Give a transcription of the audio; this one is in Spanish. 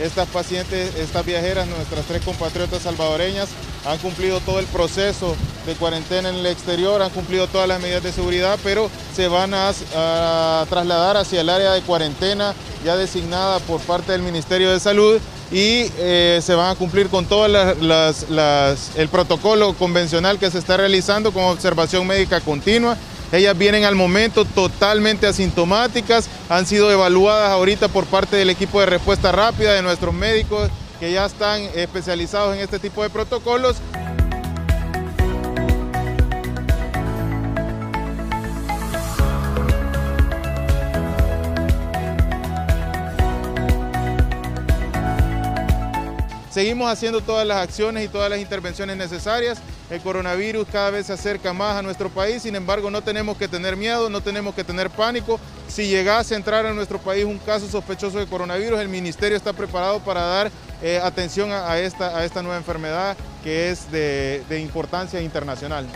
estas pacientes, estas viajeras, nuestras tres compatriotas salvadoreñas, han cumplido todo el proceso de cuarentena en el exterior, han cumplido todas las medidas de seguridad, pero se van a, trasladar hacia el área de cuarentena ya designada por parte del Ministerio de Salud y eh, se van a cumplir con todo el protocolo convencional que se está realizando con observación médica continua. Ellas vienen al momento totalmente asintomáticas, han sido evaluadas ahorita por parte del equipo de respuesta rápida de nuestros médicos que ya están especializados en este tipo de protocolos. Seguimos haciendo todas las acciones y todas las intervenciones necesarias. El coronavirus cada vez se acerca más a nuestro país, sin embargo no tenemos que tener miedo, no tenemos que tener pánico. Si llegase a entrar a nuestro país un caso sospechoso de coronavirus, el Ministerio está preparado para dar eh, atención a, esta, a esta nueva enfermedad que es de importancia internacional.